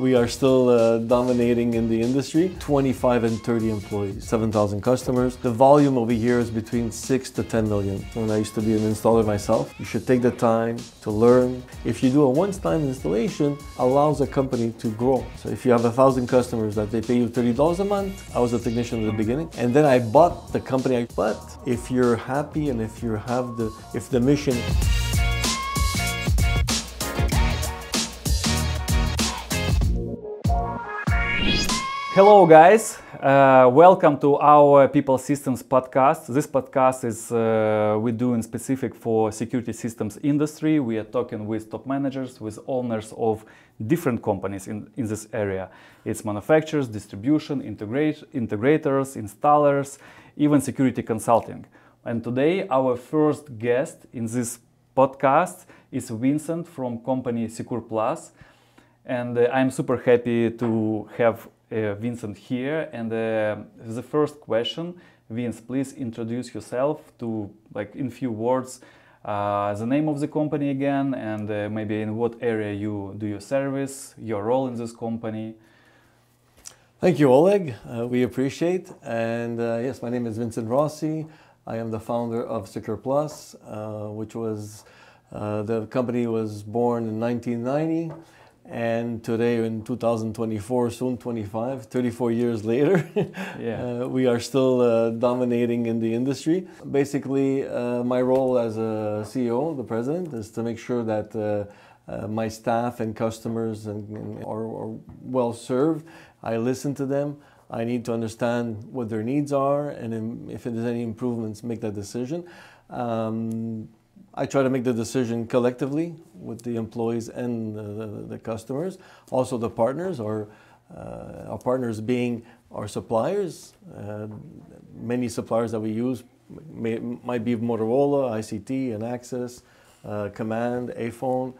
We are still uh, dominating in the industry, 25 and 30 employees, 7,000 customers. The volume over here is between 6 to 10 million. When I used to be an installer myself, you should take the time to learn. If you do a one-time installation, allows a company to grow. So if you have a thousand customers that they pay you $30 a month, I was a technician at the beginning, and then I bought the company. But if you're happy and if you have the, if the mission Hello, guys. Uh, welcome to our Pipl Systems podcast. This podcast is uh, we're doing specific for security systems industry. We are talking with top managers, with owners of different companies in, in this area. It's manufacturers, distribution, integrate, integrators, installers, even security consulting. And today, our first guest in this podcast is Vincent from company SecurPlus. And uh, I'm super happy to have Vincent here. And uh, the first question, Vince, please introduce yourself to, like, in few words, uh, the name of the company again, and uh, maybe in what area you do your service, your role in this company. Thank you, Oleg. Uh, we appreciate. And uh, yes, my name is Vincent Rossi. I am the founder of SecurPlus, which was the company was born in 1990 and today in 2024 soon 25 34 years later yeah. uh, we are still uh, dominating in the industry. Basically uh, my role as a ceo the president is to make sure that uh, uh, my staff and customers and, and are, are, well served. I listen to them. I need to understand what their needs are and if there's any improvements make that decision. Um, I try to make the decision collectively with the employees and the, the, the customers, also the partners, or uh, our partners being our suppliers. Uh, many suppliers that we use may, might be Motorola, ICT, Inaxsys, uh, Commend, Aiphone.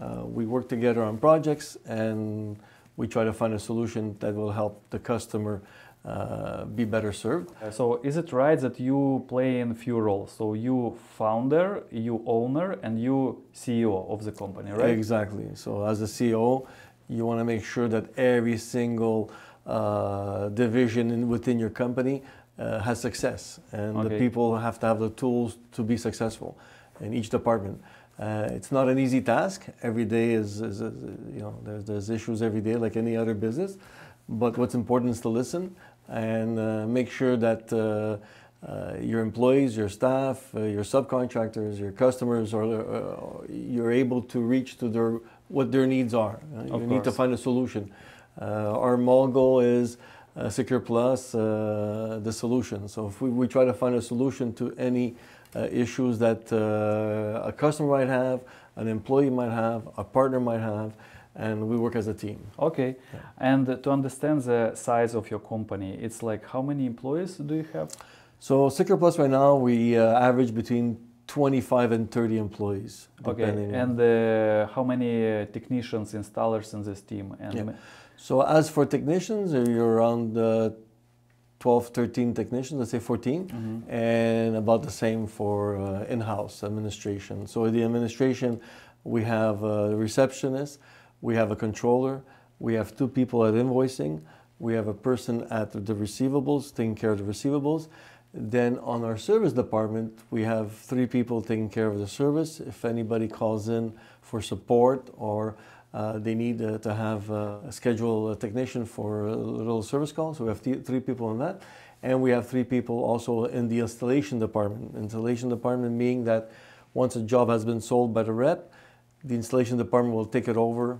Uh, we work together on projects and we try to find a solution that will help the customer uh, be better served. Uh, so is it right that you play in few roles? So you founder, you owner, and you CEO of the company, right? Exactly. So as a CEO, you want to make sure that every single uh, division in, within your company uh, has success, and okay. the people have to have the tools to be successful in each department. Uh, it's not an easy task. Every day is, is, is, you know, there's, there's issues every day like any other business. But what's important is to listen, and uh, make sure that uh, uh, your employees, your staff, your subcontractors, your customers, are you're able to reach to their what their needs are. you course. need to find a solution. our main goal is uh, SecurPlus, uh, the solution. So if we, we try to find a solution to any uh, issues that a customer might have, an employee might have, a partner might have, and we work as a team. Okay. Yeah. And to understand the size of your company, it's like how many employees do you have? So SecurPlus right now we uh, average between 25 and 30 employees. Okay. And uh, how many uh, technicians, installers in this team? And yeah. So as for technicians, uh, you're around uh, 12, 13 technicians, let's say 14, mm -hmm. and about the same for uh, in-house administration. So the administration, we have a receptionist, we have a controller, we have two people at invoicing, we have a person at the receivables, taking care of the receivables. Then on our service department, we have three people taking care of the service. If anybody calls in for support or uh, they need uh, to have uh, a schedule a technician for a little service call, so we have th three people on that. And we have three people also in the installation department. Installation department meaning that once a job has been sold by the rep, the installation department will take it over,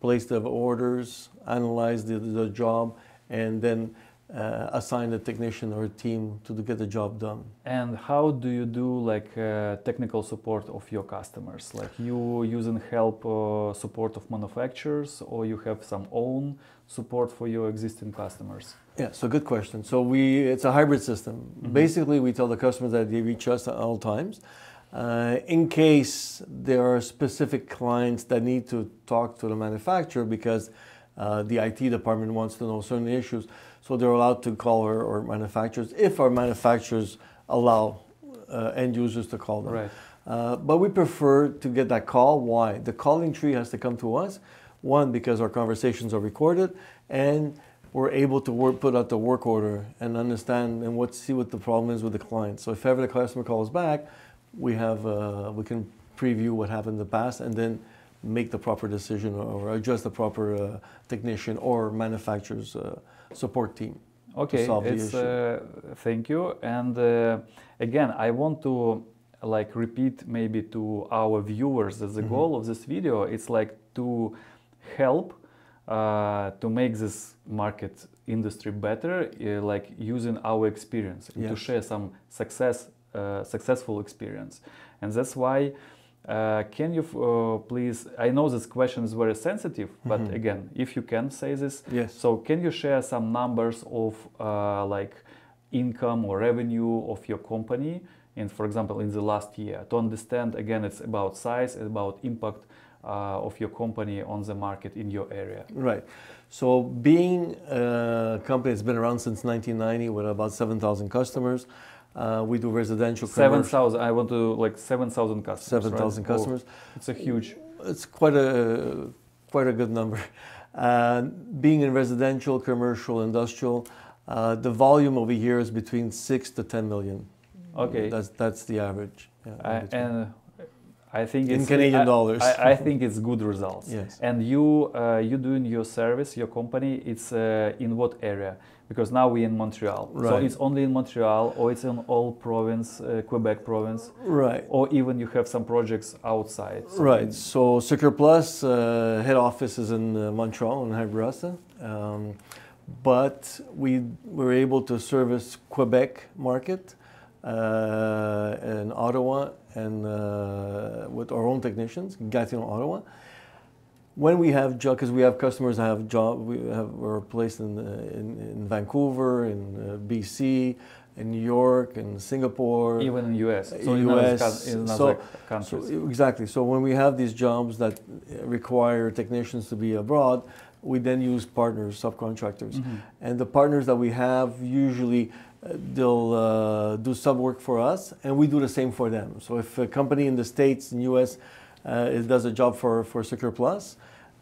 place the orders, analyze the, the job, and then uh, assign a technician or a team to get the job done. And how do you do like uh, technical support of your customers? Like you using help uh, support of manufacturers, or you have some own support for your existing customers? Yeah, so good question. So we it's a hybrid system. Mm -hmm. Basically, we tell the customers that they reach us at all times. Uh, in case there are specific clients that need to talk to the manufacturer because uh, the IT department wants to know certain issues, so they're allowed to call our, our manufacturers if our manufacturers allow uh, end users to call them. Right. Uh, but we prefer to get that call. Why? The calling tree has to come to us. One, because our conversations are recorded, and we're able to work, put out the work order and understand and what see what the problem is with the client. So if ever the customer calls back, we have uh, we can preview what happened in the past and then make the proper decision or adjust the proper uh, technician or manufacturer's uh, support team. Okay, it's, uh, thank you. And uh, again, I want to like repeat maybe to our viewers that the mm-hmm. goal of this video it's like to help uh, to make this market industry better, uh, like using our experience yes. to share some success, uh, successful experience, and that's why. Uh, can you uh, please? I know this question is very sensitive, but mm-hmm. again, if you can say this, yes. So can you share some numbers of uh, like income or revenue of your company, and for example, in the last year, to understand again, it's about size, it's about impact uh, of your company on the market in your area. Right. So being a company that's been around since 1990 with about 7,000 customers, uh, we do residential. Seven thousand. I want to like seven thousand customers. Seven thousand right? customers. Oh, it's a huge. It's quite a quite a good number. Uh, being in residential, commercial, industrial, uh, the volume over here is between six to ten million. Okay. That's that's the average. Yeah, and I think in Canadian I, dollars. I, I, think it's good results. Yes. And you uh, you doing your service, your company. It's uh, in what area? Because now we're in Montreal. Right. So it's only in Montreal, or it's in all province, uh, Quebec province. Right. Or even you have some projects outside. So right. So SecurPlus uh, head office is in uh, Montreal in Hybrassa. Um, but we were able to service Quebec market uh, in Ottawa and uh, with our own technicians, Gatineau, Ottawa. When we have job, because we have customers that have job, we have we're placed in, in, in Vancouver, in uh, BC, in New York, in Singapore, even in US, so US, in so, countries. So exactly. So when we have these jobs that require technicians to be abroad, we then use partners, subcontractors, mm-hmm. and the partners that we have usually they'll uh, do sub work for us, and we do the same for them. So if a company in the States, in US, uh, does a job for, for SecurPlus,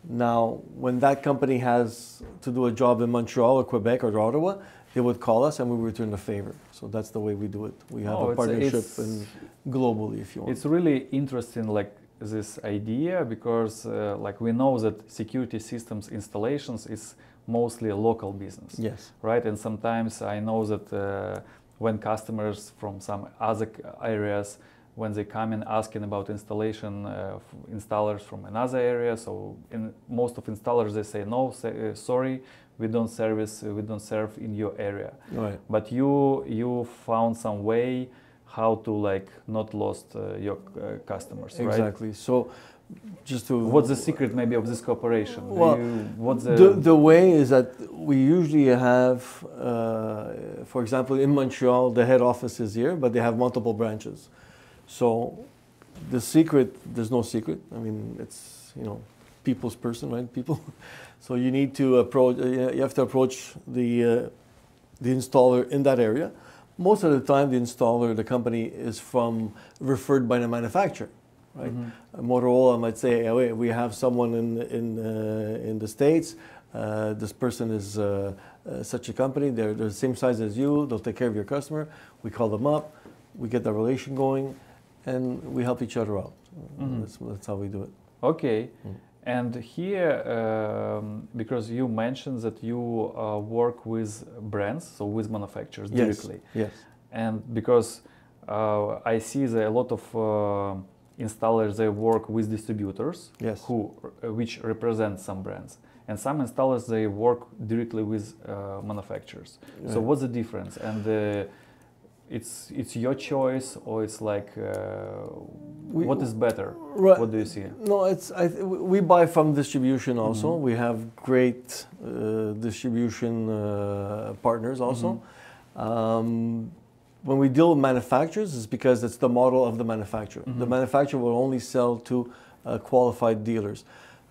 now when that company has to do a job in Montreal or Quebec or Ottawa, they would call us and we return the favor. So that's the way we do it. We have oh, a partnership it's, and globally, if you want. It's really interesting, like this idea, because uh, like we know that security systems installations is mostly a local business. Yes. Right. And sometimes I know that uh, when customers from some other areas, when they come in asking about installation, uh, installers from another area, so in most of installers they say no, say, uh, sorry, we don't service, we don't serve in your area. Right. But you you found some way how to like not lost uh, your uh, customers. Exactly. Right? So just to what's the secret maybe of this cooperation well you, what's the... the... the way is that we usually have uh, for example in montreal the head office is here but they have multiple branches so the secret there's no secret i mean it's you know people's person right people so you need to approach uh, you have to approach the uh, the installer in that area most of the time the installer the company is from referred by the manufacturer right? Mm-hmm. Motorola might say, oh, we have someone in in uh, in the states. Uh, this person is uh, uh, such a company. They're, they're the same size as you. They'll take care of your customer. We call them up. We get the relation going, and we help each other out. Mm-hmm. That's, that's, how we do it. Okay. Mm. And here, um, because you mentioned that you uh, work with brands, so with manufacturers yes. directly. Yes. And because uh, I see that a lot of installers they work with distributors yes. who uh, which represent some brands and some installers they work directly with uh, manufacturers right. so what's the difference and uh, it's it's your choice or it's like uh, we, what is better right. what do you see no it's I, we buy from distribution also mm-hmm. we have great uh, distribution uh, partners also mm-hmm. um, when we deal with manufacturers, it's because it's the model of the manufacturer. Mm-hmm. The manufacturer will only sell to uh, qualified dealers.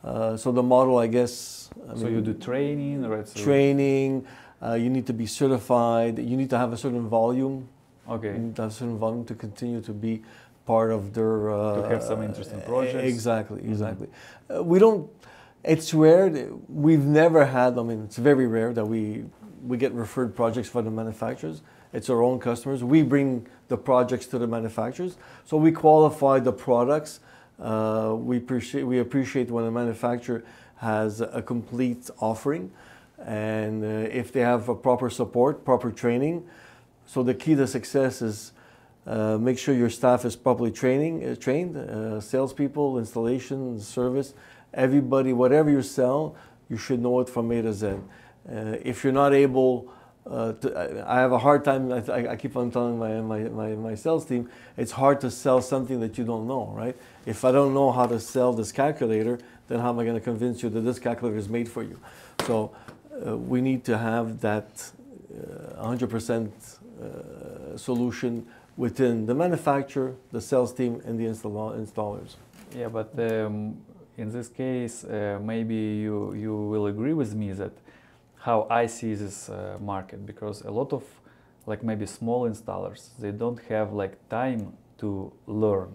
Uh, so the model, I guess. I so mean, you do training, right? So training. Uh, you need to be certified. You need to have a certain volume. Okay. You need to have a certain volume to continue to be part of their. Uh, to have some interesting projects. Exactly, mm-hmm. exactly. Mm-hmm. we don't It's rare. that- We've never had. I mean, it's very rare that we we get referred projects from the manufacturers. It's our own customers. We bring the projects to the manufacturers. So we qualify the products. Uh, we appreciate we appreciate when a manufacturer has a complete offering, and uh, if they have a proper support, proper training. So the key to success is uh, make sure your staff is properly training, uh, trained, uh, salespeople, installation, service, everybody, whatever you sell, you should know it from A to Z. Uh, if you're not able, uh, to, I have a hard time, I, I- keep on telling my, my, my, my sales team, it's hard to sell something that you don't know, right? If I don't know how to sell this calculator, then how am I going to convince you that this calculator is made for you? So uh, we need to have that uh, 100% uh, solution within the manufacturer, the sales team, and the install- installers. Yeah, but um, in this case, uh, maybe you, you will agree with me that how I see this uh, market because a lot of like maybe small installers they don't have like time to learn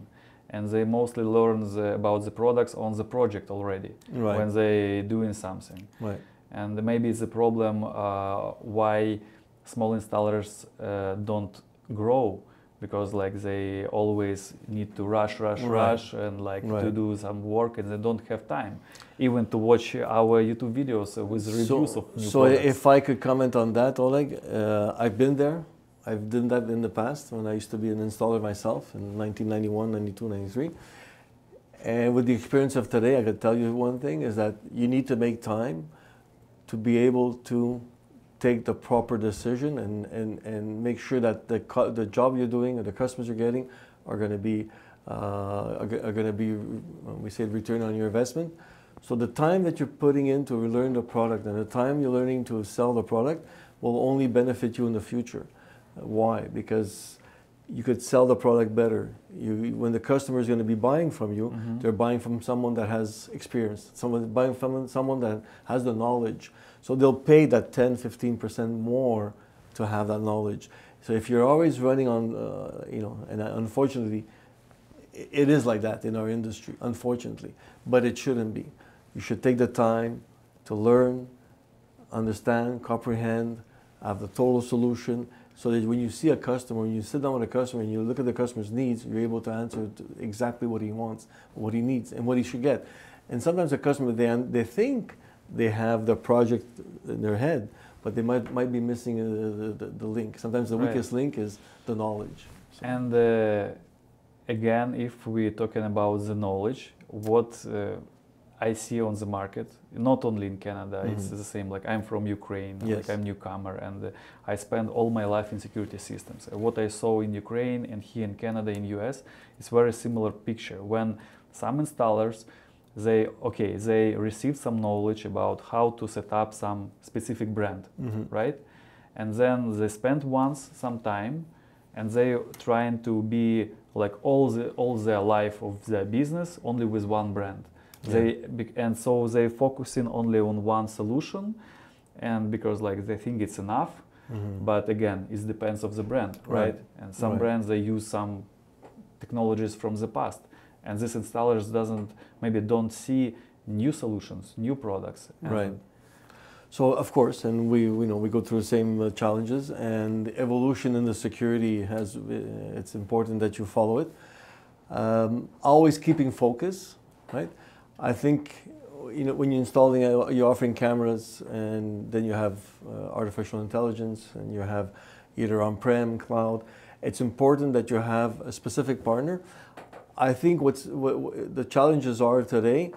and they mostly learn the, about the products on the project already Right. when they doing something Right. and maybe it's a problem uh, why small installers uh, don't grow because like they always need to rush rush Right. rush and like to do some work and they don't have time even to watch our youtube videos with reviews of new so products. if I could comment on that, Oleg, uh, I've been there. I've done that in the past when I used to be an installer myself in 1991, 92, 93. And with the experience of today, I could tell you one thing is that you need to make time to be able to take the proper decision and, and, and make sure that the, the job you're doing or the customers you're getting are going to be uh, are, going to be we say return on your investment. So the time that you're putting in to learn the product and the time you're learning to sell the product will only benefit you in the future. Why? Because you could sell the product better. You, when the customer is going to be buying from you, Mhm. they're buying from someone that has experience, someone buying from someone that has the knowledge. So they'll pay that 10, 15% more to have that knowledge. So if you're always running on, uh, you know, and unfortunately, it is like that in our industry, unfortunately, but it shouldn't be. You should take the time to learn, understand, comprehend, have the total solution, so that when you see a customer, when you sit down with a customer and you look at the customer's needs, you're able to answer exactly what he wants, what he needs, and what he should get. And sometimes the customer they they think they have the project in their head, but they might might be missing the, the, the link. Sometimes the Right. weakest link is the knowledge. So- And uh, again, if we're talking about the knowledge, what uh, I see on the market, not only in Canada, it's Mhm. the same. Like I'm from Ukraine, Yes. like I'm newcomer, and uh, I spent all my life in security systems. What I saw in Ukraine and here in Canada, in US, is very similar picture. When some installers, they okay, they receive some knowledge about how to set up some specific brand Mhm. right? And then they spend once some time, and they trying to be like all the all their life of their business only with one brand. Yeah. They and so they focusing only on one solution, and because like they think it's enough. Mhm. But again, it depends of the brand, right? Right. And some Right. brands they use some technologies from the past, and these installers doesn't maybe don't see new solutions, new products. Right. So of course, and we we know we go through the same uh, challenges, and the evolution in the security has. Uh, it's important that you follow it. Um, always keeping focus, right? I think you know when you're installing, uh, you're offering cameras, and then you have uh, artificial intelligence, and you have either on-prem, cloud. It's important that you have a specific partner. I think what's what, the challenges are today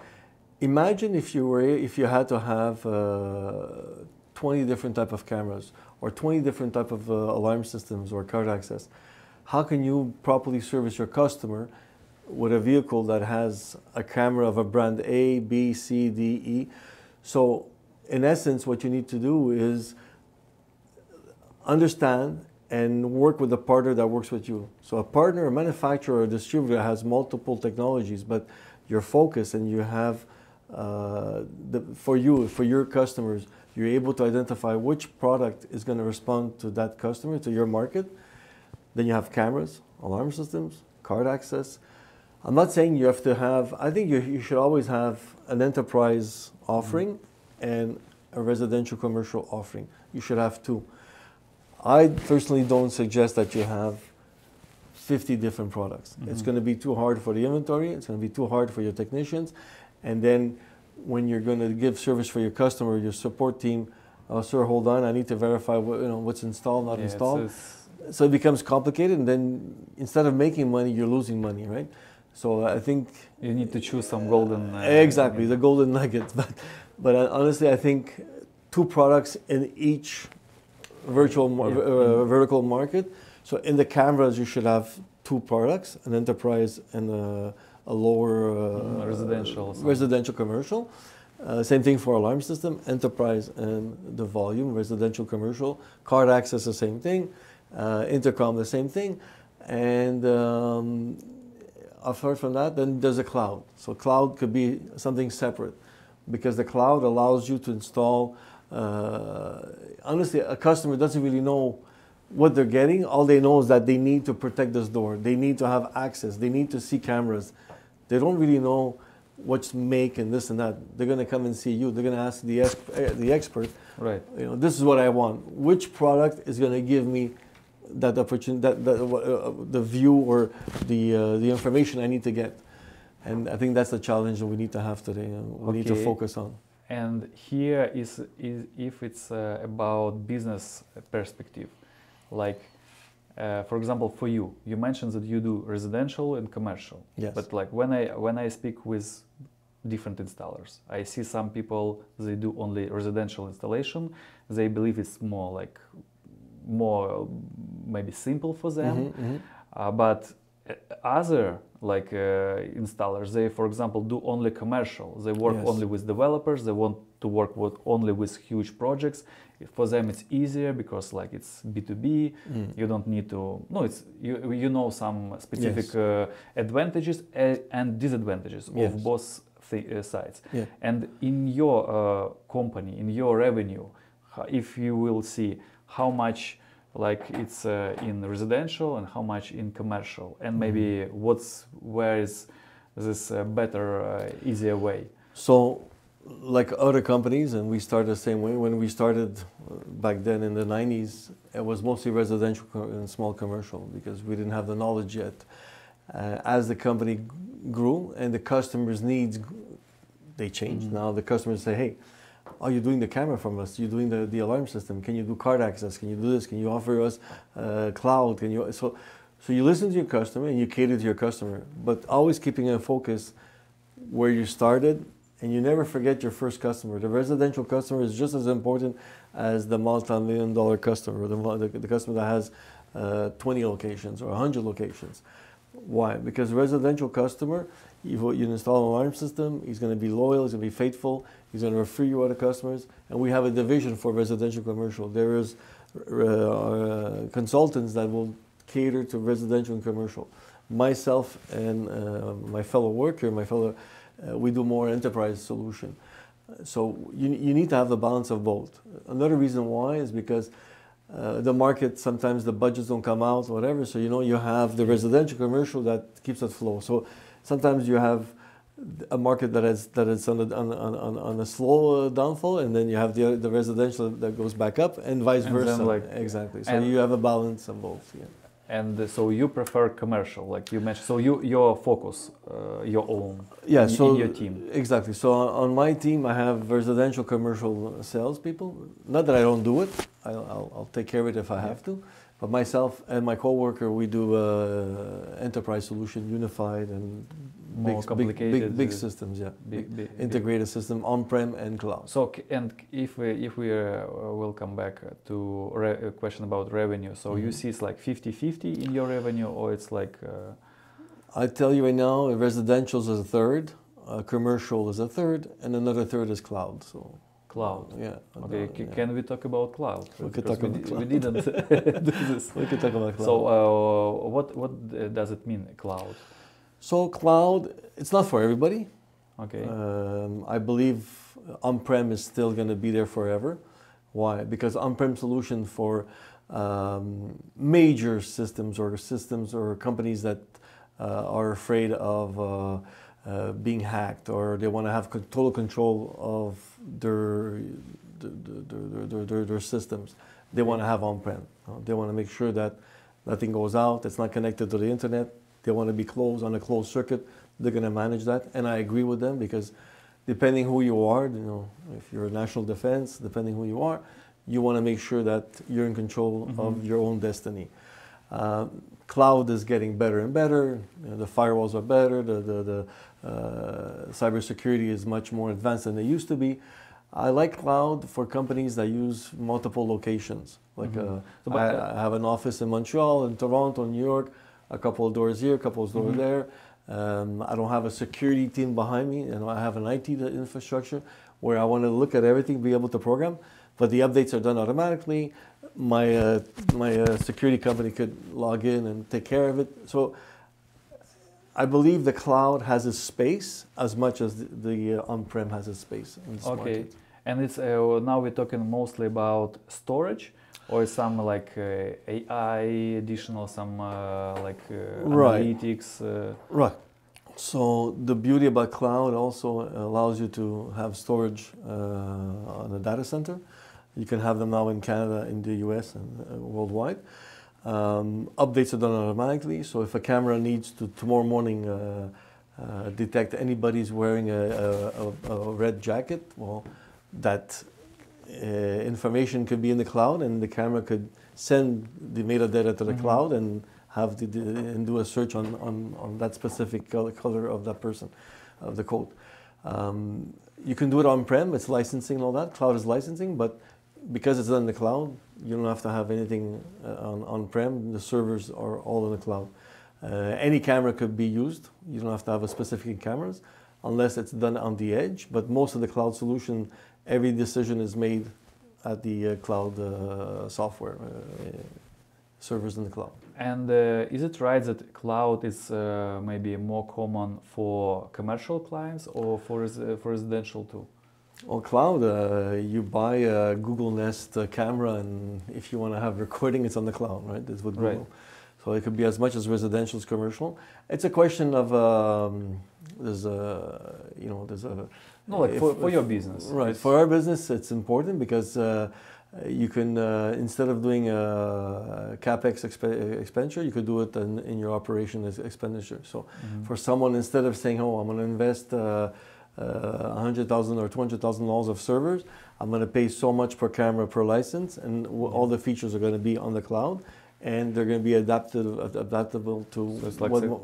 imagine if you were if you had to have uh, 20 different type of cameras or 20 different type of uh, alarm systems or card access. How can you properly service your customer with a vehicle that has a camera of a brand a b c d e? So in essence what you need to do is understand and work with a partner that works with you. So a partner, a manufacturer, a distributor has multiple technologies, but your focus and you have uh, the, for you, for your customers, you're able to identify which product is going to respond to that customer, to your market. Then you have cameras, alarm systems, card access, I'm not saying you have to have. I think you, you should always have an enterprise offering and a residential commercial offering. You should have two. I personally don't suggest that you have 50 different products. It's Mhm. going to be too hard for the inventory. It's going to be too hard for your technicians, and then when you're going to give service for your customer, your support team, oh, sir, hold on, I need to verify what, you know what's installed, not Yeah, it's- installed it's- so it becomes complicated and then instead of making money you're losing money right so i think you need to choose some golden. uh, exactly the golden nuggets but but uh, honestly i think two products in each virtual Yeah. uh, vertical market so in the cameras you should have two products an enterprise and a, a lower uh, Mm, residential residential commercial uh, same thing for alarm system, enterprise and the volume, residential, commercial, card access, the same thing, uh, intercom, the same thing, and um, apart from that, then there's a cloud. So cloud could be something separate, because the cloud allows you to install. Uh, honestly, a customer doesn't really know what they're getting. All they know is that they need to protect this door. They need to have access. They need to see cameras. They don't really know what's make and this and that. They're gonna come and see you. They're gonna ask the eh, the expert. Right. You know, this is what I want. Which product is gonna give me that opportunity, that, that uh, the view or the uh, the information I need to get? And I think that's the challenge that we need to have today. uh, we need to focus on. And here is, is if it's uh, about business perspective, like uh, for example, for you, you mentioned that you do residential and commercial. Yes. But like when I when I speak with different installers, I see some people they do only residential installation. They believe it's more like more maybe simple for them. Mhm, mhm. Uh, but other like uh, installers, they for example do only commercial. They work Yes. only with developers. They want to work with only with huge projects. For them, it's easier because like it's B two B. Mm. You don't need to. No, it's you. You know some specific Yes. uh, advantages and disadvantages Yes. of both th- uh, sides. Yeah. And in your uh, company, in your revenue, if you will see how much like it's uh, in residential and how much in commercial, and maybe what's where is this uh, better, uh, easier way? So, like other companies, and we started the same way. When we started back then in the 90s, it was mostly residential and small commercial because we didn't have the knowledge yet. Uh, as the company grew and the customers' needs, they changed. Mhm. Now the customers say, "Hey, are you doing the camera from us? You're doing the, the alarm system? Can you do card access? Can you do this? Can you offer us uh, cloud? Can you so?" So you listen to your customer and you cater to your customer, but always keeping in focus where you started and you never forget your first customer. The residential customer is just as important as the multi-million dollar customer, the, the, the customer that has uh, 20 locations or 100 locations. Why? Because residential customer, you, you install an alarm system, he's going to be loyal, he's going to be faithful, he's going to refer you other customers, and we have a division for residential commercial. There is uh, uh, consultants that will cater to residential and commercial. Myself and uh, my fellow worker, my fellow, uh, we do more enterprise solution. So you, you need to have the balance of both. Another reason why is because uh, the market sometimes the budgets don't come out, whatever. So you know you have the residential commercial that keeps that flow. So sometimes you have a market that is that is on a, on, on, on a slow uh, downfall, and then you have the the residential that goes back up, and vice And versa. like- exactly. So and- you have a balance of both. Yeah. And so you prefer commercial, like you mentioned. So you your focus, uh, your own, Yeah, in, so in your team. exactly. So on on my team, I have residential, commercial salespeople. Not that I don't do it. I'll, I'll, I'll take care of it if I have to. But myself and my coworker, we do uh, enterprise solution, unified and More big, big, complicated, big, big uh, systems. Yeah, Big, big, big. integrated system on-prem and cloud. So and if we if we uh, will come back uh, to re- a question about revenue, so you Mhm. see it's like 50-50 in your revenue, or it's like uh, I tell you right now, residential is a third, uh, commercial is a third, and another third is cloud. So cloud. yeah. Okay, yeah. can we talk about cloud? We could talk we, about cloud. we didn't do this. we could talk about cloud. So uh, what what does it mean cloud? So cloud, it's not for everybody. Okay. Um, I believe on-prem is still going to be there forever. Why? Because on-prem solution for um, major systems or systems or companies that uh, are afraid of uh, uh, being hacked or they want to have total control of their their, their, their, their, their systems. They want to have on-prem. They want to make sure that nothing goes out. It's not connected to the internet. They want to be closed on a closed circuit. They're going to manage that, and I agree with them because depending who you are, you know, if you're national defense, depending who you are, you want to make sure that you're in control Mhm. of your own destiny. Uh, cloud is getting better and better. You know, the firewalls are better. The the, the cybersecurity is much more advanced than they used to be. I like cloud for companies that use multiple locations. Like Mhm. uh, So, I, uh, I have an office in Montreal, in Toronto, New York, a couple of doors here, a couple of doors Mhm. there. Um, I don't have a security team behind me, and I have an IT infrastructure where I want to look at everything, be able to program, but the updates are done automatically. My uh, my uh, security company could log in and take care of it. So I believe the cloud has its space as much as the, the uh, on-prem has its space Okay, market. and it's uh, now we're talking mostly about storage, or some like uh, AI additional, some uh, like uh, Right. analytics. Uh, Right. So the beauty about cloud also allows you to have storage uh, on a data center. You can have them now in Canada, in the US, and uh, worldwide. Um, updates are done automatically. So if a camera needs to tomorrow morning uh, uh, detect anybody's wearing a, a, a, red jacket, well, that uh, information could be in the cloud, and the camera could send the metadata to the Mhm. cloud and have the, the and do a search on, on, on that specific color, color of that person, of the code. Um, you can do it on-prem. It's licensing and all that. Cloud is licensing, but because it's done in the cloud, you don't have to have anything uh, on on-prem. The servers are all in the cloud. Uh, any camera could be used. You don't have to have a specific cameras unless it's done on the edge. But most of the cloud solution, every decision is made at the uh, cloud uh, software uh, servers in the cloud. and uh, is it right that cloud is maybe more common for commercial clients or for for residential too? On cloud, uh, you buy a Google Nest uh, camera, and if you want to have recording, it's on the cloud, right? It's with Google. Right. So it could be as much as residential as commercial. It's a question of um, there's a you know there's a No, like if- for, for if- your business. Right. It's- For our business, it's important because uh, you can, uh, instead of doing a capex expe- expenditure, you could do it in, in your operation as expenditure. So Mhm. for someone, instead of saying, "Oh, I'm going to invest uh, uh, 100,000 or 200,000 dollars of servers, I'm going to pay so much per camera per license, and w- all the features are going to be on the cloud." And they're going to be adapted, adaptable to So it's like what,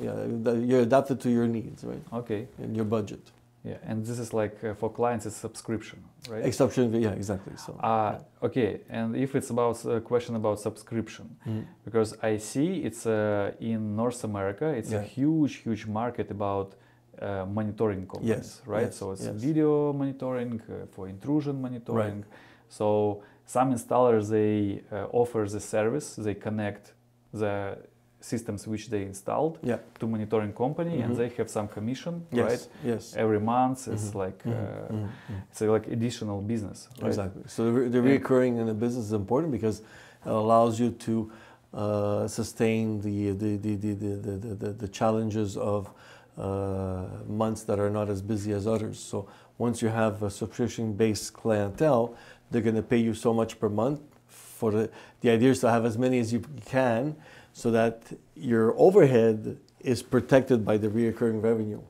yeah, you're adapted to your needs, right, Okay. and your budget. Yeah, and this is like uh, for clients, it's subscription, right? Exception, yeah, exactly. So. Uh, okay, and if it's about a question about subscription, Mhm. because I see it's uh, in North America, it's a huge, huge market about uh, monitoring companies, Yes, right? yes, so it's yes. video monitoring uh, for intrusion monitoring. Right. So some installers they uh, offer the service, they connect the systems which they installed Yeah. to monitoring company, and Mhm. they have some commission, Yes. right? Yes. Every month, it's Mhm. like Mhm. uh, Mhm. Mhm. it's like additional business, right? Exactly. So the, re- the recurring in the business is important because it allows you to uh, sustain the the, the, the, the, the, the, the challenges of uh, months that are not as busy as others. So once you have a subscription-based clientele, they're going to pay you so much per month. For the the idea is to have as many as you can, so that your overhead is protected by the recurring revenue.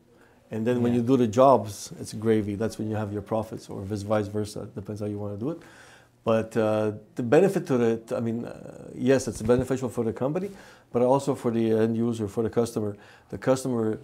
And then when you do the jobs, it's gravy. That's when you have your profits, or vice vice versa. It depends how you want to do it. But uh, the benefit to it, I mean, uh, yes, it's beneficial for the company, but also for the end user, for the customer. The customer,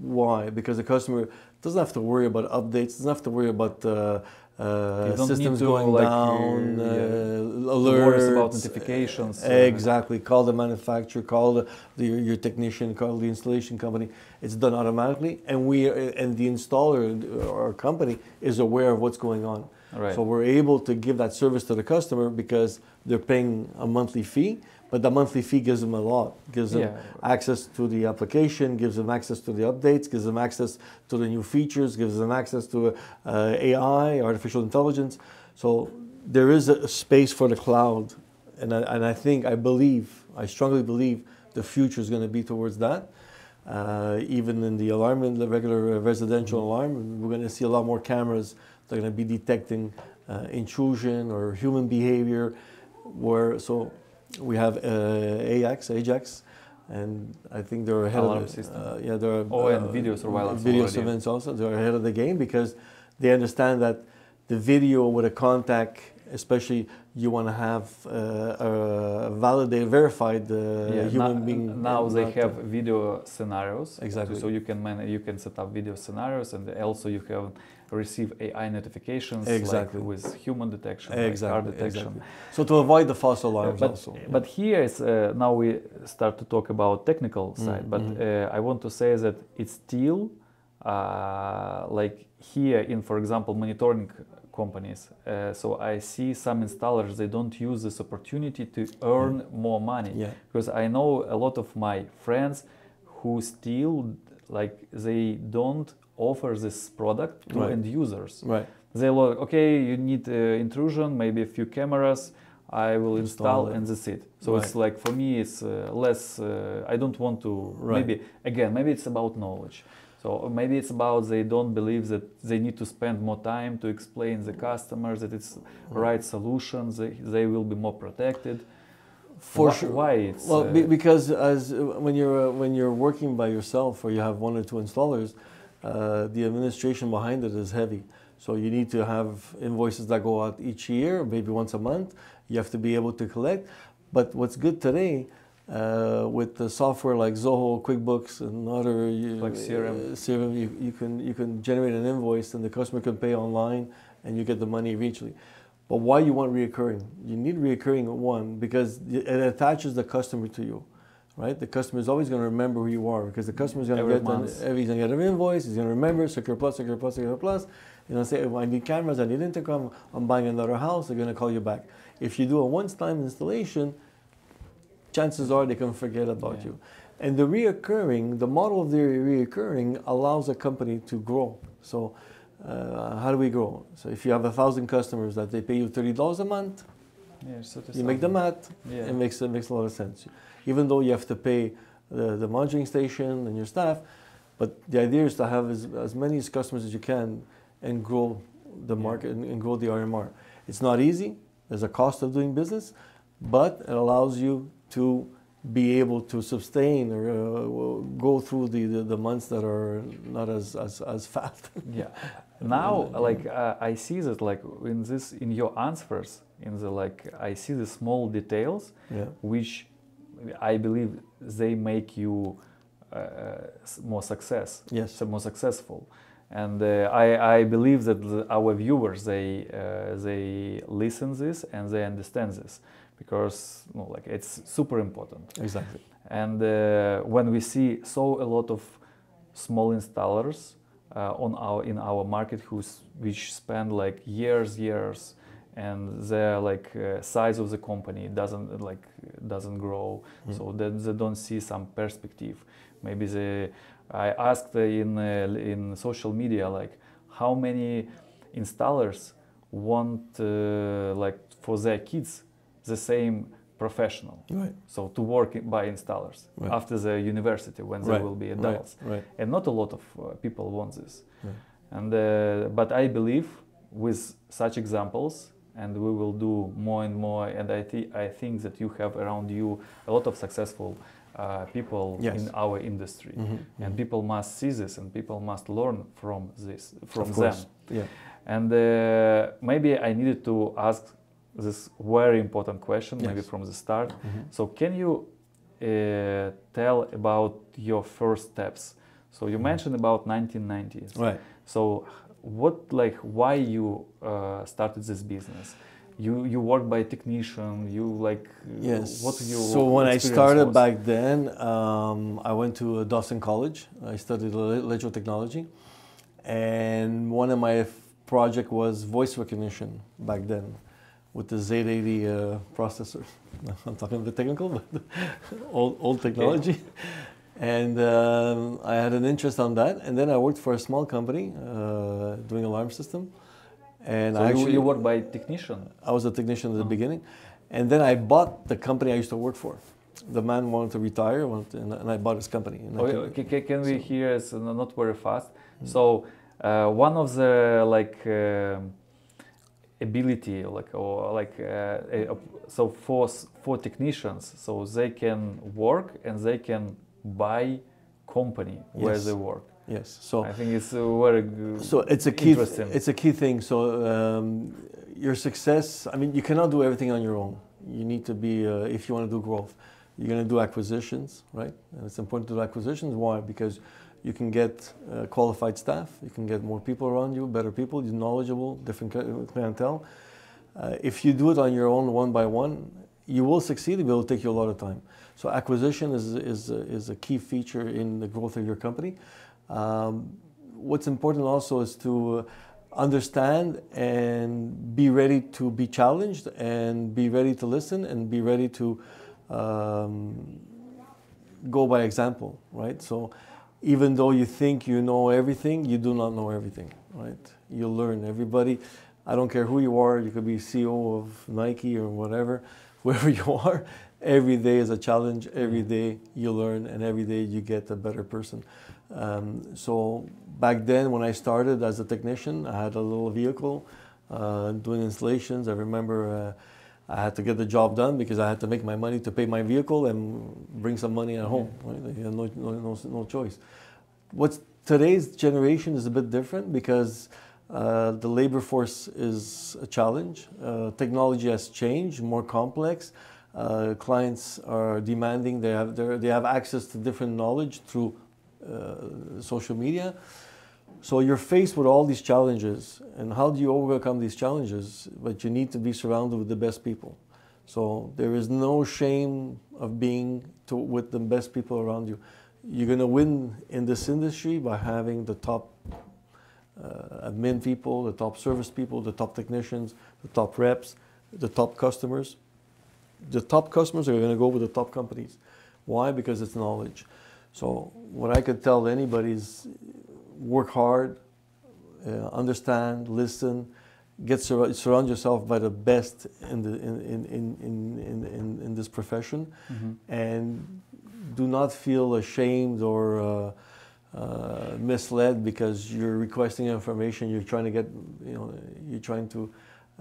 why? Because the customer doesn't have to worry about updates, doesn't have to worry about uh, uh, systems going like, down, uh, uh, yeah, alerts, about notifications, uh, exactly. Call the manufacturer, call the, the, your technician, call the installation company. It's done automatically, and we and the installer or company is aware of what's going on. Right. So we're able to give that service to the customer because they're paying a monthly fee, but the monthly fee gives them a lot. Gives them Yeah. access to the application, gives them access to the updates, gives them access to the new features, gives them access to uh, AI, artificial intelligence. So there is a space for the cloud, and I, and I think I believe, I strongly believe, the future is going to be towards that. Uh, even in the alarm, in the regular residential alarm, we're going to see a lot more cameras that are going to be detecting uh, intrusion or human behavior. Where so we have uh, AX, Ajax, and I think they're ahead Alarm of the, system. uh, yeah, they're Oh, and uh, video surveillance video already. surveillance also. They're ahead of the game because they understand that the video with a contact, especially you want to have uh, a validated, verified uh, Yeah, human being. now they not- have video scenarios Exactly. so you can man- you can set up video scenarios and also you have receive ai notifications Exactly. like with human detection like car detection exactly. So to avoid the false alarms but, also. but here is uh, now we start to talk about technical side but mhm. uh, i want to say that it's still uh, like here in for example monitoring companies uh, so i see some installers they don't use this opportunity to earn more money yeah. because I know a lot of my friends who still like they don't offer this product to Right. end users. Right. They look okay, you need uh, intrusion, maybe a few cameras. I will Install install, and that's it. So it's like for me, it's uh, less. Uh, I don't want to. Right. Maybe again, maybe it's about knowledge. So maybe it's about they don't believe that they need to spend more time to explain the customers that it's right solution. They, they will be more protected. For Why- sure. Why it's Well, uh, because as when you're uh, when you're working by yourself or you have one or two installers, uh, the administration behind it is heavy. So you need to have invoices that go out each year, maybe once a month. You have to be able to collect. But what's good today uh, with the software like Zoho, QuickBooks, and other you, Like CRM. uh, CRM, you, you can you can generate an invoice and the customer can pay online and you get the money eventually. But why you want reoccurring? You need reoccurring one because it attaches the customer to you, right? The customer is always going to remember who you are because the customer is going to Every get month. an, every- he's going to get an invoice. He's going to remember SecurPlus, Secure Plus, SecurPlus. You know, say, oh, I need cameras, I need intercom, I'm buying another house. They're going to call you back. If you do a once-time installation, chances are they can forget about Yeah. you. And the reoccurring, the model of the reoccurring allows a company to grow. So, uh, how do we grow? So, if you have a thousand customers that they pay you thirty dollars a month, yeah, so you make the math. Yeah. It makes it makes a lot of sense. Even though you have to pay the, the monitoring station and your staff, but the idea is to have as, as many as customers as you can and grow the market and, and grow the RMR. It's not easy. There's a cost of doing business, but it allows you to be able to sustain or uh, go through the, the, the months that are not as, as, as fast. yeah now like uh, i see that like in this in your answers in the like i see the small details yeah. which i believe they make you uh, more success Yes. so more successful and uh, I, I believe that the, our viewers they uh, they listen this and they understand this because you know, like it's super important Exactly. and uh, when we see so a lot of small installers uh, on our in our market who's which spend like years years and their like uh, size of the company doesn't like doesn't grow Mm. so that they don't see some perspective maybe they i asked in uh, in social media like how many installers want uh, like for their kids the same professional Right. so to work by installers Right. after the university when they Right, will be adults Right. and not a lot of uh, people want this and uh, but i believe with such examples and we will do more and more and i, I think that you have around you a lot of successful uh, people Yes. in our industry Mhm, and mhm. people must see this and people must learn from this from them. Yeah. and uh, maybe i needed to ask this very important question maybe from the start Mhm. so can you uh, tell about your first steps? So you mentioned about 1990s. Right. So what like why you uh, started this business? You you work by technician. You like Yes. What your so when I started was? back then, um, I went to Dawson College. I studied ele- electrotechnology, and one of my f- project was voice recognition back then, with the Z80 uh, processor. I'm talking a bit technical, but old old technology. And um, I had an interest on that, and then I worked for a small company uh, doing alarm system. And So I actually you work by technician. I was a technician at the Oh. beginning, and then I bought the company I used to work for. the man wanted to retire, wanted to, and, and I bought his company. Oh, can, can we so- hear uh, not very fast? Mm. So uh, one of the like um ability like or like uh, a- so for for technicians so they can work and they can buy company where Yes. they work. yes. So I think it's uh, very good. So it's a key. Interesting. It's a key thing. So um, your success. I mean, you cannot do everything on your own. You need to be. Uh, if you want to do growth, you're going to do acquisitions, right? And it's important to do acquisitions. Why? Because you can get uh, qualified staff. You can get more people around you, better people, you're knowledgeable, different clientele. Uh, if you do it on your own, one by one, you will succeed. but It will take you a lot of time. So acquisition is is is a key feature in the growth of your company. Um, what's important also is to understand and be ready to be challenged and be ready to listen and be ready to um, go by example, right? So even though you think you know everything, you do not know everything, right? You learn. Everybody, I don't care who you are, you could be CEO of Nike or whatever, whoever you are, every day is a challenge. Every day you learn and every day you get a better person. Um, so back then when I started as a technician, I had a little vehicle uh, doing installations. I remember uh, I had to get the job done because I had to make my money to pay my vehicle and bring some money at home. Right? I had no, no, no, no choice. What's today's generation is a bit different because uh, the labor force is a challenge. Uh, technology has changed, more complex. Uh, clients are demanding. They have they have access to different knowledge through uh, social media. So you're faced with all these challenges, and how do you overcome these challenges? But you need to be surrounded with the best people. So there is no shame of being to, with the best people around you. You're gonna win in this industry by having the top uh, admin people, the top service people, the top technicians, the top reps, the top customers. The top customers are gonna go with the top companies. Why? Because it's knowledge. So what I could tell anybody is work hard, uh, understand, listen, get sur- surround yourself by the best in, the, in, in, in, in, in, in this profession Mhm. and do not feel ashamed or uh, uh, misled because you're requesting information you're trying to get you know you're trying to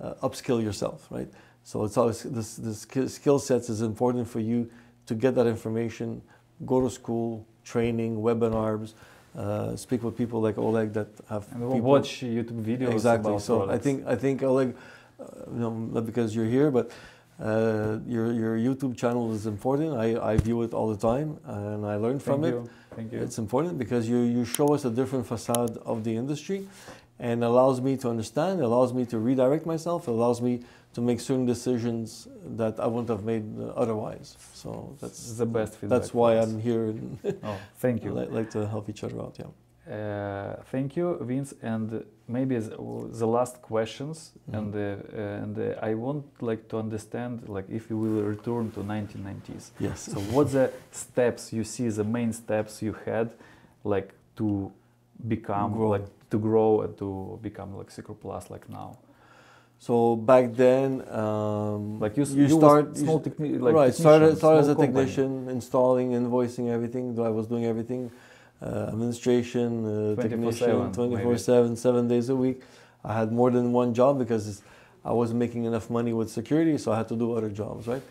uh, upskill yourself right so it's always this, this skill- skill sets is important for you to get that information go to school training webinars uh, speak with people like Oleg that have And people watch YouTube videos exactly. about So I think I think Oleg, uh, you know, not because you're here, but uh, your your YouTube channel is important. I, I view it all the time, and I learn from Thank it. you. Thank you. It's important because you you show us a different facade of the industry, and allows me to understand. Allows me to redirect myself. Allows me to make certain decisions that I wouldn't have made uh, otherwise. So that's the best feedback. that's why. I'm here. Oh, thank I you. li- like to help each other out. Yeah. Uh, thank you, Vince. And maybe the, the last questions, Mhm. and uh, and uh, I want like to understand like if you will return to 1990s. Yes. So what the steps you see the main steps you had, like to become Grow. like to grow and to become like SecurPlus like now. So back then, um, Like you, you you start small techni- like right. Started technician, started as a small company. technician, installing, invoicing, everything. I was doing everything, uh, administration, uh, 24/7 technician, twenty four seven, seven days a week. I had more than one job because I wasn't making enough money with security, so I had to do other jobs, right?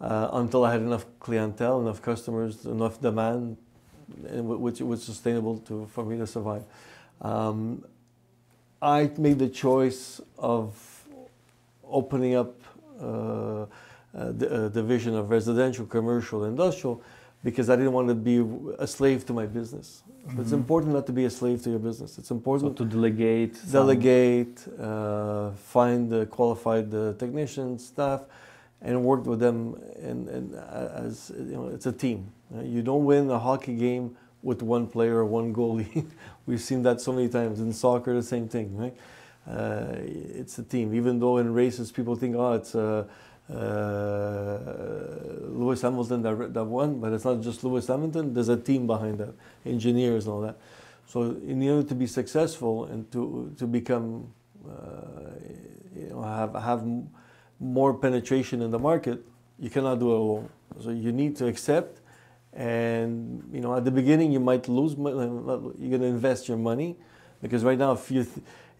Uh, until I had enough clientele, enough customers, enough demand, and wh- which was sustainable to for me to survive. Um, I made the choice of opening up uh, uh, the uh, division of residential, commercial, industrial, because I didn't want to be a slave to my business. It's Mhm. important not to be a slave to your business. It's So important to delegate. some- delegate, uh, find the qualified uh, technicians, staff, and work with them. And, and uh, as you know, it's a team. Uh, you don't win a hockey game with one player or one goalie. We've seen that so many times in soccer. The same thing, right? Uh, it's a team. Even though in races people think, oh, it's uh, uh, Lewis Hamilton that, that won, but it's not just Lewis Hamilton. There's a team behind that, engineers and all that. So in order to be successful and to to become, you know, have have more penetration in the market, You cannot do it alone. So you need to accept. And you know, at the beginning, you might lose. Money, you're going to invest your money, because right now, if you,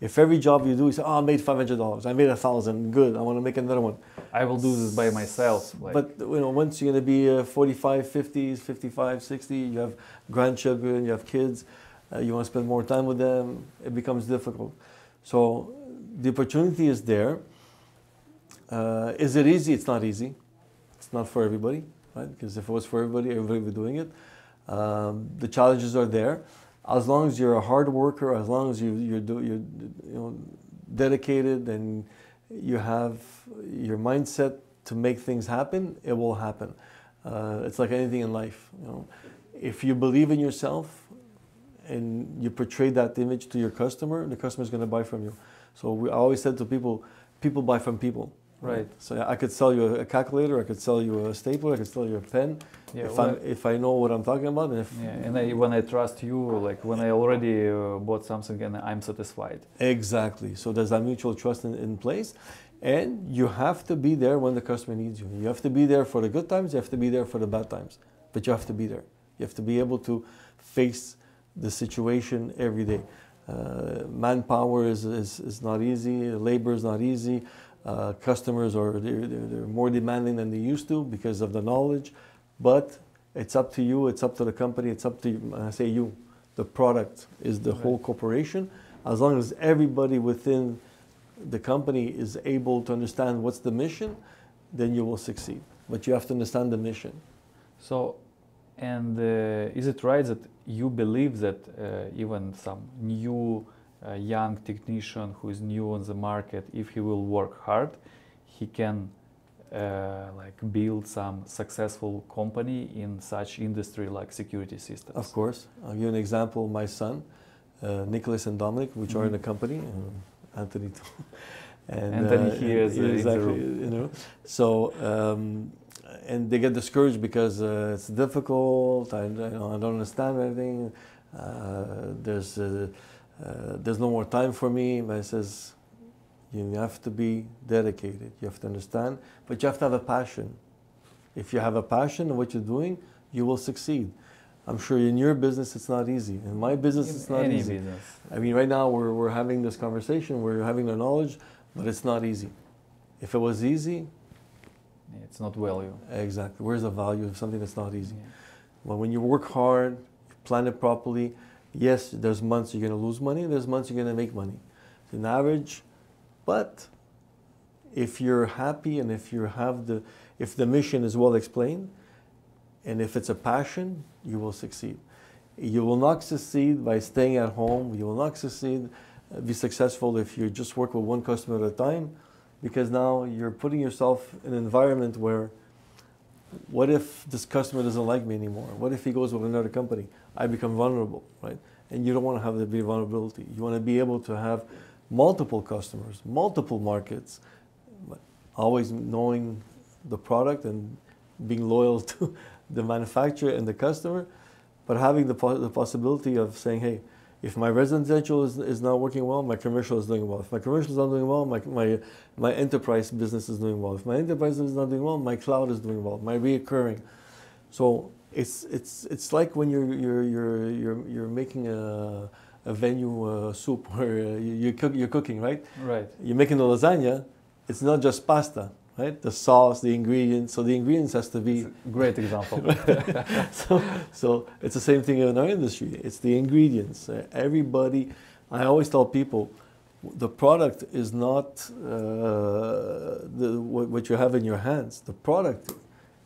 if every job you do, you say, "Oh, I made five hundred dollars. I made a thousand. Good. I want to make another one." I will do this by myself. Like, But you know, once you're going to be uh, 45, 50s, 55, 60, you have grandchildren, you have kids, uh, you want to spend more time with them, it becomes difficult. So the opportunity is there. Uh, is it easy? It's not easy. It's not for everybody, right? Because if it was for everybody, everybody would be doing it. Um, the challenges are there. As long as you're a hard worker, as long as you, you're, do, you're you know, dedicated and you have your mindset to make things happen, it will happen. Uh, it's like anything in life. You know, if you believe in yourself and you portray that image to your customer, the customer is going to buy from you. So we I always said to people, people buy from people. Right. So I could sell you a calculator, I could sell you a stapler, I could sell you a pen. yeah, if, I, if I know what I'm talking about, and if yeah, and I, when I trust you, like when I already uh, bought something and I'm satisfied. Exactly. So there's that mutual trust in, in place. And you have to be there when the customer needs you. You have to be there for the good times, you have to be there for the bad times. But you have to be there. You have to be able to face the situation every day. Uh, manpower is, is, is not easy, labor is not easy. Uh, customers are they're, they're, they're more demanding than they used to because of the knowledge. But it's up to you, it's up to the company, it's up to you. I say you, the product is the Right. whole corporation. As long as everybody within the company is able to understand what's the mission, then you will succeed. But you have to understand the mission. So, and uh, is it right that you believe that uh, even some new uh, young technician who is new on the market, if he will work hard, he can uh, like build some successful company in such industry like security systems? Of course. I'll give you an example. My son, uh, Nicholas and Dominic, which are in the Mhm. company, uh, Anthony too. And, Anthony uh, here is, uh, in the exactly, room. you know. So, um, and they get discouraged because uh, it's difficult. I, you know, I don't understand anything. Uh, there's uh, there's no more time for me. But I says, you have to be dedicated. You have to understand, but you have to have a passion. If you have a passion in what you're doing, you will succeed. I'm sure in your business it's not easy. In my business In it's not any easy. business. I mean, right now we're, we're having this conversation, we're having the knowledge, but it's not easy. If it was easy, It's not value. exactly. Where's the value of something that's not easy? Yeah. Well, when you work hard, you plan it properly, yes, there's months you're going to lose money, there's months you're going to make money. It's an average, but if you're happy and if you have the, if the mission is well explained, and if it's a passion, you will succeed. You will not succeed by staying at home. You will not succeed, uh, be successful if you just work with one customer at a time, because now you're putting yourself in an environment where what if this customer doesn't like me anymore? What if he goes with another company? I become vulnerable, right? And you don't want to have the be vulnerability. You want to be able to have multiple customers, multiple markets, always knowing the product and being loyal to the manufacturer and the customer, but having the, the possibility of saying, hey, if my residential is, is not working well, my commercial is doing well. If my commercial is not doing well, my, my, my enterprise business is doing well. If my enterprise is not doing well, my cloud is doing well, my reoccurring. So it's, it's, it's like when you're, you're, you're, you're, you're making a, a venue uh, soup or uh, you, you cook, you're cooking, right? Right. You're making a lasagna, it's not just pasta, right? The sauce, the ingredients. So the ingredients has to be great example. so, so it's the same thing in our industry. It's the ingredients. Everybody, I always tell people, the product is not uh, the, what, what you have in your hands. The product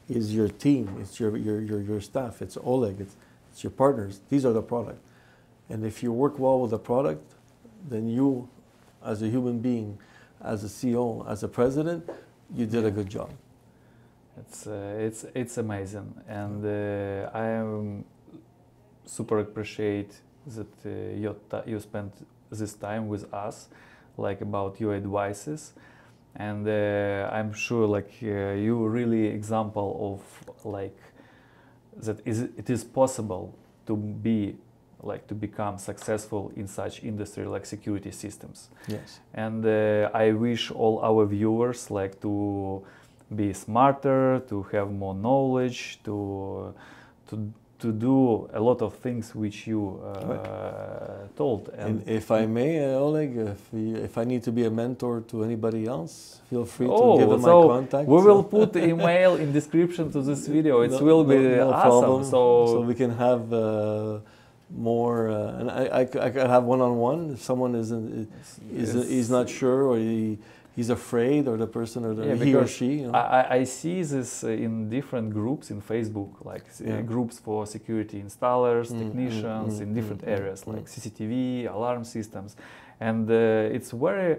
is your team. It's your your your, your staff. It's Oleg. It's, it's your partners. These are the product. And if you work well with the product, then you, as a human being, as a CEO, as a president, you did a good job. It's uh, it's it's amazing, and uh, I am super appreciate that uh, you you spent this time with us, like about your advices, and uh, I'm sure like uh, you really example of like that is it is possible to be like to become successful in such industry like security systems Yes. and uh, I wish all our viewers like to be smarter, to have more knowledge, to to to do a lot of things which you uh, told. And if I may, uh, Oleg, if, you, if I need to be a mentor to anybody else, feel free oh, to give them so my contact. We will put email in description to this video. It No- will be no- no awesome. problem. So, so we can have uh, more, uh, and I, I, c- I could have one-on-one. If someone isn't, is Yes. he's not sure or he, he's afraid, or the person or the, Yeah, he or she. You know. I, I- see this uh, in different groups in Facebook, like uh, Yeah. groups for security installers, Mm, mm, technicians mm, in different mm, mm, areas, mm. like CCTV, alarm systems, and uh, it's very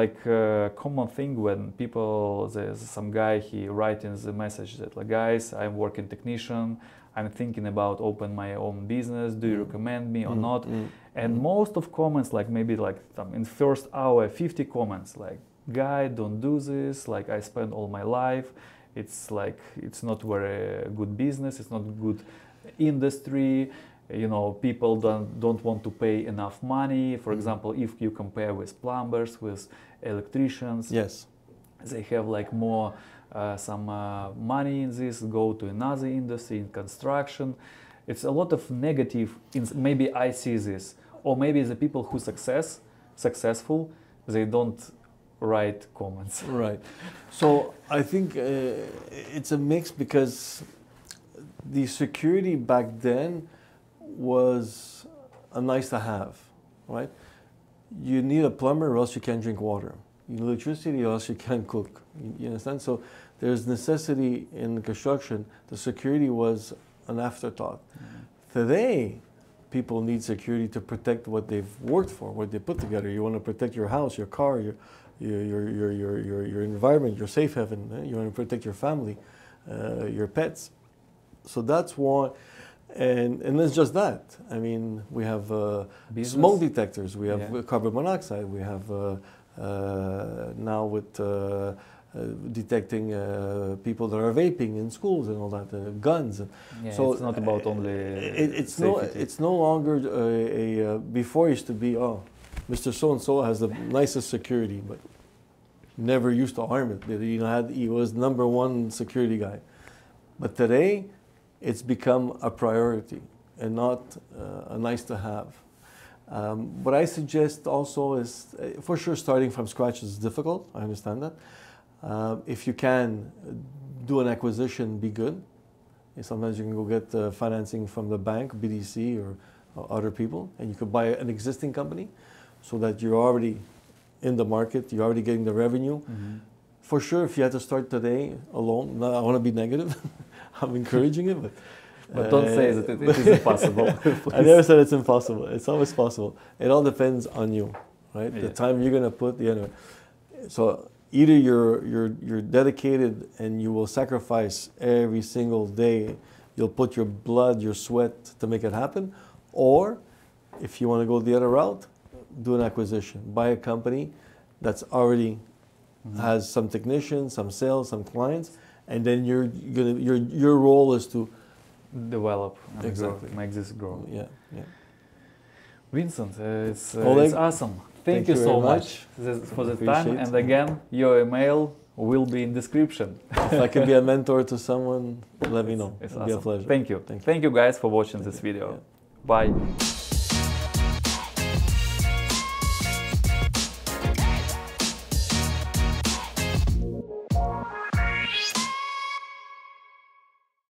like uh, common thing when people there's some guy he writing the message that like guys I'm working technician I'm thinking about open my own business do you Mm. recommend me or Mm, not mm, and mm. most of comments like maybe like in first hour 50 comments like guy don't do this like i spend all my life. It's like it's not very good business it's not good industry. You know people don't don't want to pay enough money. For Mhm. example if you compare with plumbers with electricians Yes. they have like more uh, some uh, money in this go to another industry in construction. It's a lot of negative in, maybe i see this. Or maybe the people who success successful they don't write comments Right. So I think uh, it's a mix because the security back then was a nice to have, right? You need a plumber or else you can't drink water. You need electricity or else you can't cook. You, you understand? So there's necessity in construction. The security was an afterthought. Today, people need security to protect what they've worked for, what they put together. You want to protect your house, your car, your your your your your, your, your environment, your safe haven. eh? You want to protect your family, uh, your pets. So that's why, and and it's just that. I mean, we have uh, smoke detectors. We have Yeah. uh, carbon monoxide. We have uh, uh, now with. Uh, uh, detecting uh, people that are vaping in schools and all that, uh, guns. Yeah, so it's not about only it, it's no, it's no longer a, a before it used to be oh, Mr. So and So has the nicest security, but never used to harm it. Know, had he was number one security guy, but today, it's become a priority and not uh, a nice to have. Um, what I suggest also is, uh, for sure, starting from scratch is difficult. I understand that. Uh, if you can uh, do an acquisition, be good. Sometimes you can go get uh, financing from the bank, BDC, or uh, other people, and you could buy an existing company so that you're already in the market, you're already getting the revenue. Mhm. For sure, if you had to start today alone, no, I want to be negative. I'm encouraging it, but. but don't say uh, that it, it is impossible I never said it's impossible. It's always possible. It all depends on you, right? The time you're gonna put the energy. So either you're you're you're dedicated and you will sacrifice every single day. You'll put your blood, your sweat to make it happen, or if you want to go the other route, do an acquisition. Buy a company that's already Mhm. has some technicians, some sales, some clients, and then you're gonna your your role is to develop and Exactly. grow, make this grow yeah yeah. Vincent, uh, it's, uh, Oleg, it's awesome. Thank, thank you, you so much this- for the time. And again, your email will be in description. if I can be a mentor to someone, let me know. It's It'll be a pleasure. Thank you. Thank you. Thank you guys for watching Thank this you. video. Yeah. Bye.